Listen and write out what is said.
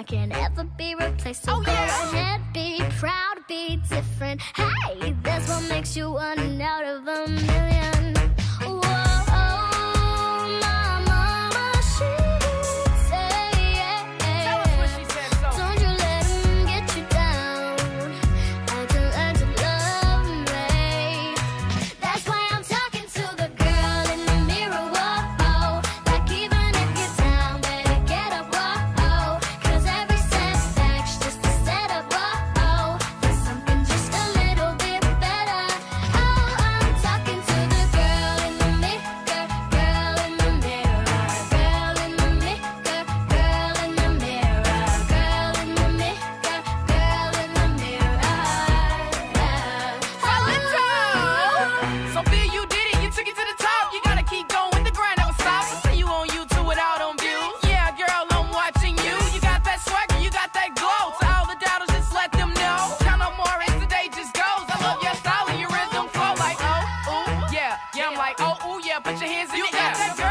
I can ever be replaced. So oh, go yeah. ahead, be proud, be different. Hey, that's what makes you one out of a million. like, oh, ooh, yeah, put your hands in you the air.